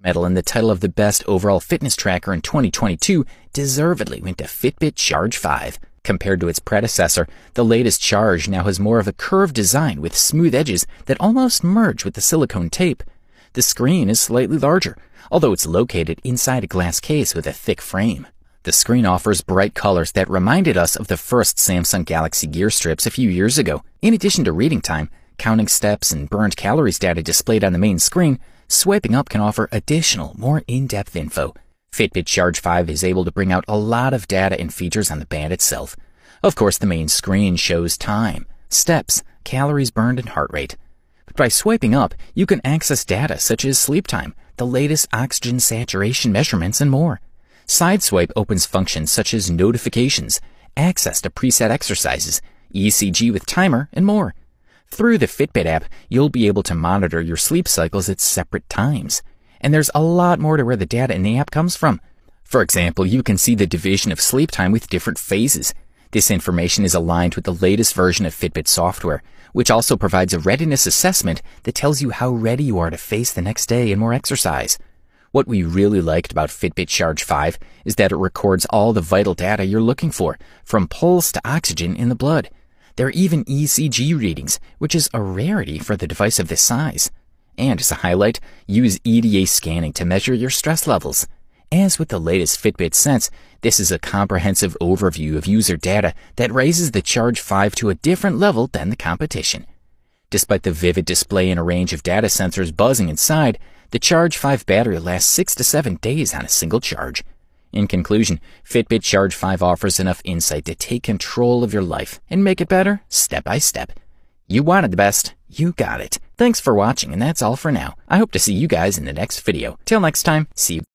medal and the title of the best overall fitness tracker in 2022 deservedly went to Fitbit Charge 5. Compared to its predecessor, the latest Charge now has more of a curved design with smooth edges that almost merge with the silicone tape. The screen is slightly larger, although it's located inside a glass case with a thick frame. The screen offers bright colors that reminded us of the first Samsung Galaxy Gear strips a few years ago. In addition to reading time, counting steps and burned calories data displayed on the main screen, swiping up can offer additional, more in-depth info. Fitbit Charge 5 is able to bring out a lot of data and features on the band itself. Of course, the main screen shows time, steps, calories burned, and heart rate. But by swiping up, you can access data such as sleep time, the latest oxygen saturation measurements, and more. Sideswipe opens functions such as notifications, access to preset exercises, ECG with timer, and more. Through the Fitbit app, you'll be able to monitor your sleep cycles at separate times. And there's a lot more to where the data in the app comes from. For example, you can see the division of sleep time with different phases. This information is aligned with the latest version of Fitbit software, which also provides a readiness assessment that tells you how ready you are to face the next day and more exercise. What we really liked about Fitbit Charge 5 is that it records all the vital data you're looking for, from pulse to oxygen in the blood. There are even ECG readings, which is a rarity for the device of this size. And as a highlight, use EDA scanning to measure your stress levels. As with the latest Fitbit Sense, this is a comprehensive overview of user data that raises the Charge 5 to a different level than the competition. Despite the vivid display and a range of data sensors buzzing inside, the Charge 5 battery lasts 6 to 7 days on a single charge. In conclusion, Fitbit Charge 5 offers enough insight to take control of your life and make it better step by step. You wanted the best, you got it. Thanks for watching, and that's all for now. I hope to see you guys in the next video. Till next time, see you.